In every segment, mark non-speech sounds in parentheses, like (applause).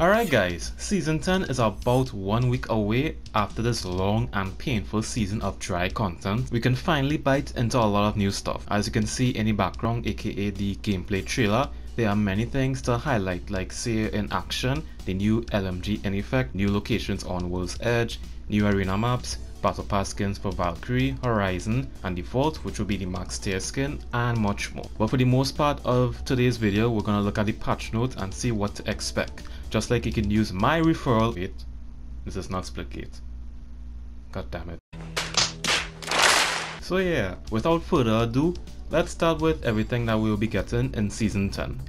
Alright guys, Season 10 is about one week away after this long and painful season of dry content. We can finally bite into a lot of new stuff. As you can see in the background aka the gameplay trailer, there are many things to highlight like Seer in action, the new LMG in effect, new locations on World's Edge, new arena maps, battle pass skins for Valkyrie, Horizon, and Default, which will be the max tier skin, and much more. But for the most part of today's video, we're gonna look at the patch notes and see what to expect. Just like you can use my referral. Wait, this is not Splitgate. God damn it. So yeah, without further ado, let's start with everything that we'll be getting in Season 10.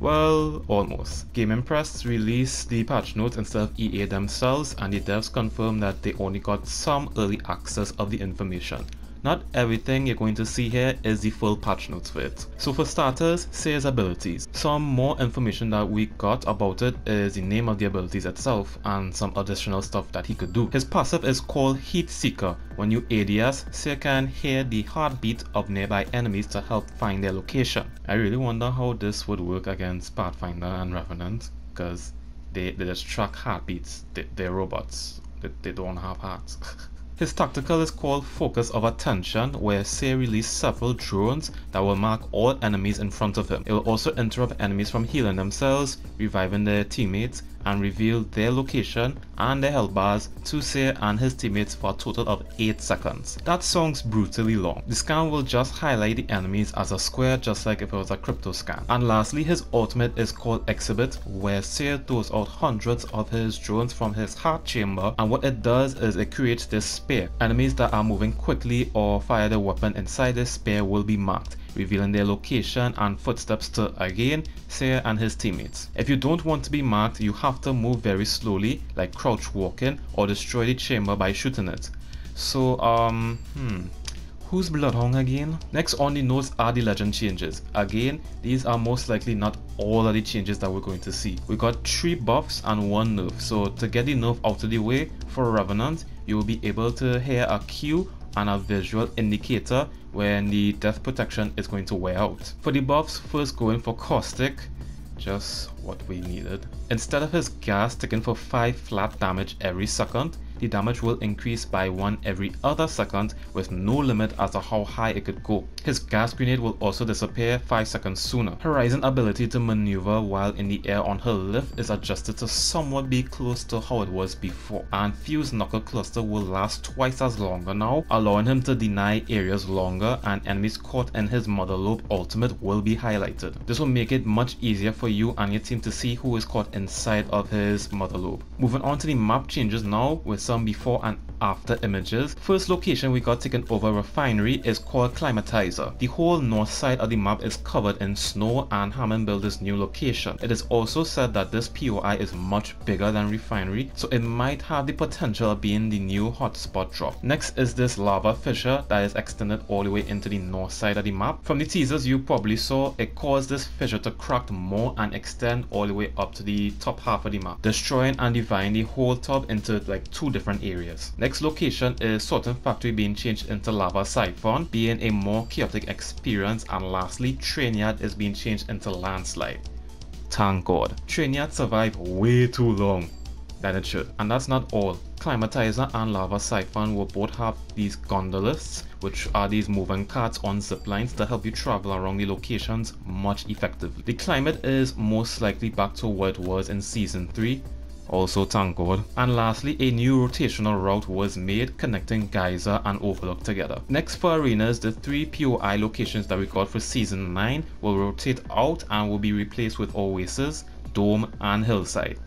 Well, almost. Game Impress released the patch notes instead of EA themselves and the devs confirmed that they only got some early access of the information. Not everything you're going to see here is the full patch notes for it. So for starters, Seer's abilities. Some more information that we got about it is the name of the abilities itself and some additional stuff that he could do. His passive is called Heart Seeker. When you ADS, Seer can hear the heartbeat of nearby enemies to help find their location. I really wonder how this would work against Pathfinder and Revenant because they, they just track heartbeats. They, they're robots. They, they don't have hearts. (laughs) His tactical is called Focus of Attention, where Seer released several drones that will mark all enemies in front of him. It will also interrupt enemies from healing themselves, reviving their teammates, and reveal their location and their health bars to Seer and his teammates for a total of 8 seconds. That song's brutally long. The scan will just highlight the enemies as a square just like if it was a crypto scan. And lastly his ultimate is called Exhibit where Seer throws out hundreds of his drones from his heart chamber and what it does is it creates this spear. Enemies that are moving quickly or fire their weapon inside this spear will be marked revealing their location and footsteps to again Seer and his teammates. If you don't want to be marked, you have to move very slowly like crouch walking or destroy the chamber by shooting it. So um hmm Who's Bloodhound again? Next on the notes are the legend changes. Again, these are most likely not all of the changes that we're going to see. We got 3 buffs and 1 nerf. So to get the nerf out of the way for Revenant, you will be able to hear a cue and a visual indicator when the death protection is going to wear out. For the buffs, first going for Caustic, just what we needed. Instead of his gas taking for 5 flat damage every second, the damage will increase by 1 every other second with no limit as to how high it could go. His gas grenade will also disappear 5 seconds sooner. Horizon ability to maneuver while in the air on her lift is adjusted to somewhat be close to how it was before and Fuse Knuckle Cluster will last twice as longer now allowing him to deny areas longer and enemies caught in his Motherlode ultimate will be highlighted. This will make it much easier for you and your team to see who is caught inside of his Motherlode. Moving on to the map changes now with some before and after images. First location we got taken over refinery is called Climatizer. The whole north side of the map is covered in snow and Hammond built this new location. It is also said that this POI is much bigger than refinery so it might have the potential of being the new hotspot drop. Next is this lava fissure that is extended all the way into the north side of the map. From the teasers you probably saw it caused this fissure to crack more and extend all the way up to the top half of the map destroying and dividing the whole top into like two different areas. Next location is Sorting Factory being changed into Lava Siphon, being a more chaotic experience and lastly Trainyard is being changed into Landslide. Thank God. Trainyard survived way too long than it should. And that's not all. Climatizer and Lava Siphon will both have these gondolas, which are these moving carts on zip lines to help you travel around the locations much effectively. The climate is most likely back to what it was in Season 3, also thank. And lastly, a new rotational route was made connecting Geyser and Overlook together. Next for arenas, the three POI locations that we got for Season 9 will rotate out and will be replaced with Oasis, Dome and Hillside.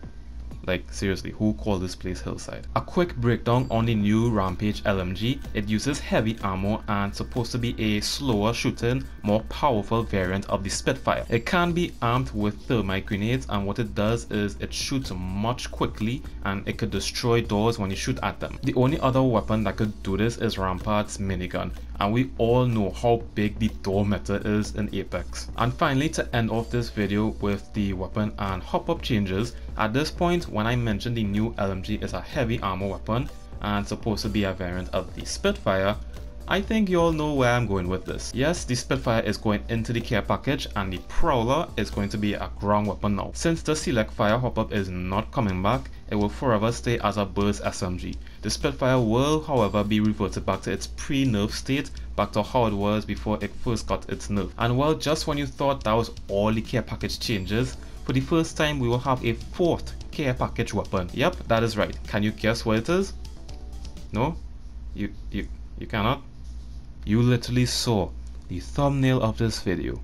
Like seriously, who called this place Hillside? A quick breakdown on the new Rampage LMG. It uses heavy ammo and supposed to be a slower shooting, more powerful variant of the Spitfire. It can be armed with thermite grenades and what it does is it shoots much quickly and it could destroy doors when you shoot at them. The only other weapon that could do this is Rampart's minigun and we all know how big the door meta is in Apex. And finally to end off this video with the weapon and hop up changes, at this point when I mentioned the new LMG is a heavy armor weapon and supposed to be a variant of the Spitfire, I think you all know where I'm going with this. Yes, the Spitfire is going into the care package and the Prowler is going to be a ground weapon now. Since the Select Fire hop-up is not coming back, it will forever stay as a burst SMG. The Spitfire will however be reverted back to its pre-nerf state, back to how it was before it first got its nerf. And well, just when you thought that was all the care package changes, for the first time we will have a fourth care package weapon. Yep, that is right. Can you guess what it is? No? You, you, you cannot? You literally saw the thumbnail of this video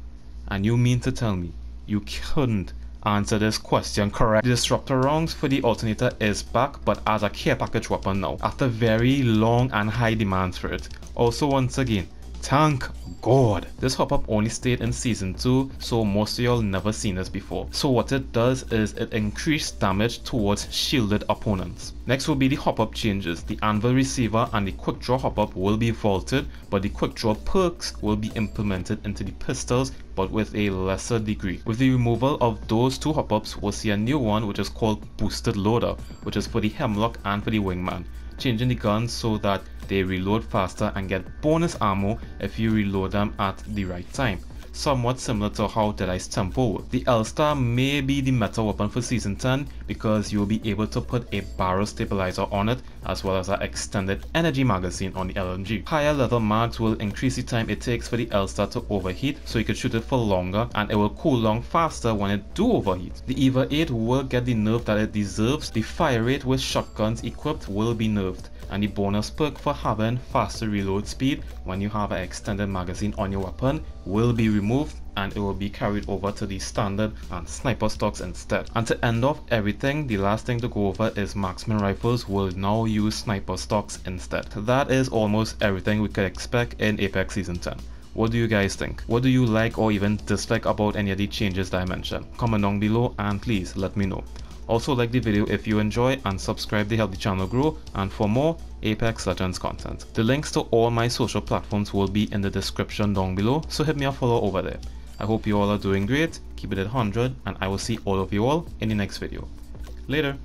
and you mean to tell me you couldn't answer this question correct. The disruptor rounds for the alternator is back but as a care package weapon now after very long and high demands for it. Also once again Thank God. This hop-up only stayed in season 2, so most of y'all never seen this before. So what it does is it increases damage towards shielded opponents. Next will be the hop-up changes. The anvil receiver and the quick draw hop-up will be vaulted, but the quick draw perks will be implemented into the pistols but with a lesser degree. With the removal of those two hop-ups, we'll see a new one which is called Boosted Loader, which is for the Hemlock and for the Wingman changing the guns so that they reload faster and get bonus ammo if you reload them at the right time somewhat similar to how Deadeye's Tempo works. The L-Star may be the meta weapon for Season 10 because you will be able to put a barrel stabilizer on it as well as an extended energy magazine on the LMG. Higher level mags will increase the time it takes for the L-Star to overheat so you can shoot it for longer and it will cool down faster when it do overheat. The EVA 8 will get the nerf that it deserves. The fire rate with shotguns equipped will be nerfed and the bonus perk for having faster reload speed when you have an extended magazine on your weapon will be removed and it will be carried over to the standard and sniper stocks instead. And to end off everything, the last thing to go over is marksman rifles will now use sniper stocks instead. That is almost everything we could expect in Apex Season 10. What do you guys think? What do you like or even dislike about any of the changes that I mentioned? Comment down below and please let me know. Also like the video if you enjoy and subscribe to help the channel grow and for more Apex Legends content. The links to all my social platforms will be in the description down below so hit me a follow over there. I hope you all are doing great, keep it at 100 and I will see all of you all in the next video. Later!